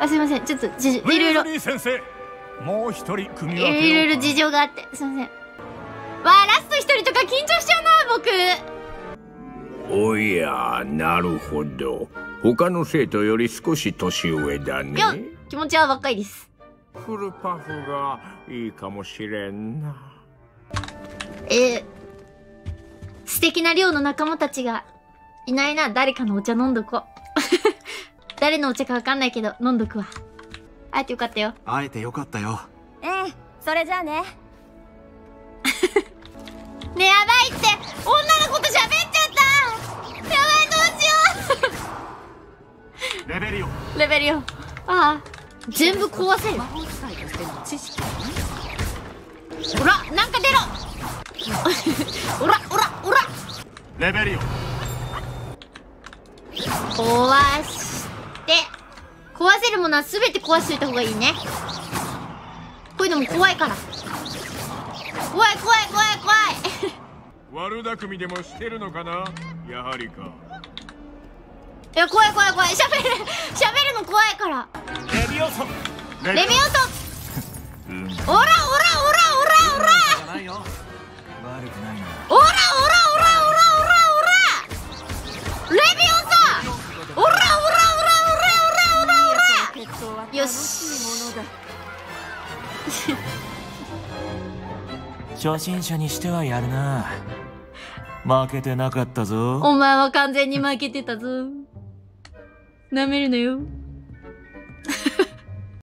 あすいません。ちょっとじいろいろ。い先生もう一人組みろいろ事情があってすいません。わあラスト一人とか緊張しちゃうな僕。おやなるほど。他の生徒より少し年上だね。いや気持ちは若いです。フルパフがいいかもしれんな。えー、素敵な寮の仲間たちがいないな。誰かのお茶飲んどこう誰のお茶かわかんないけど飲んどくわ。会えてよかったよ。会えてよかったよ。ええそれじゃあね。ねやばいって。女の子と喋っちゃった。やばいどうしよレベルようレベルよああ。全部壊せるほらなんか出ろ。おらおらおら。レベルよ壊しせるものは全て壊しといた方がいいね。こういうのも怖いから。怖い怖い怖い怖い。悪巧みでもしてるのかな？やはりか。いや怖い怖い怖い。喋る喋るの怖いから。レビオソ。レビオトオラオラオラよし。初心者にしてはやるな。負けてなかったぞ。お前は完全に負けてたぞ。舐めるのよ